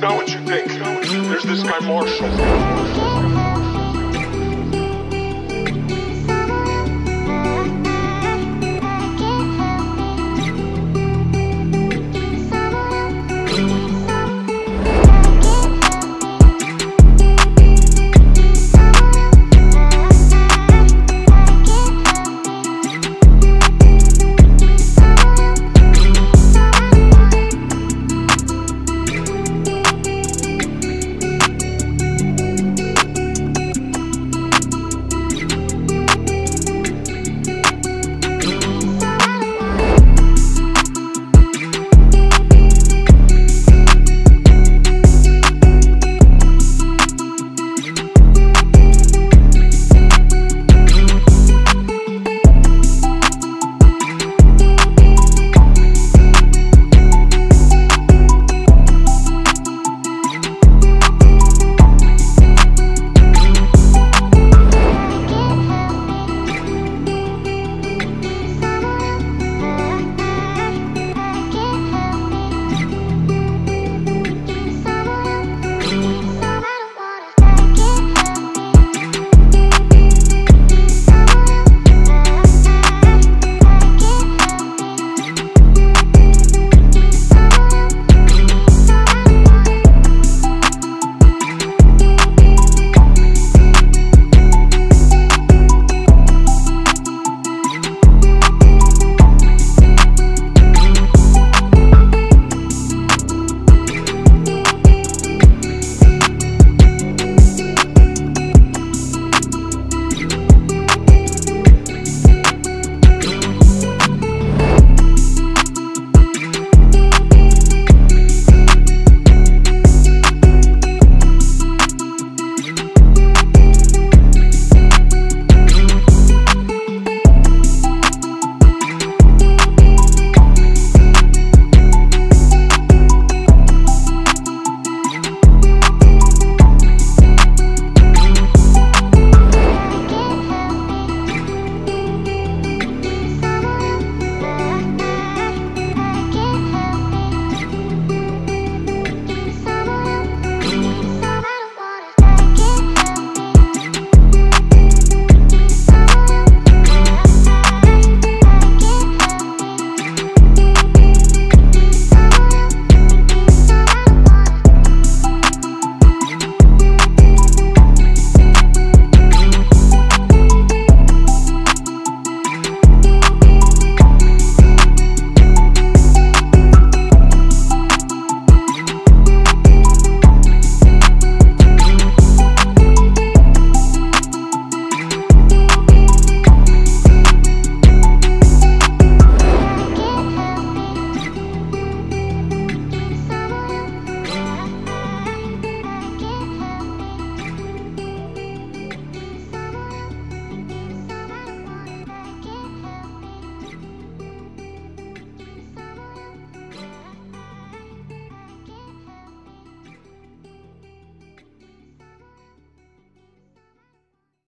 Not what you think. There's this guy Marshall.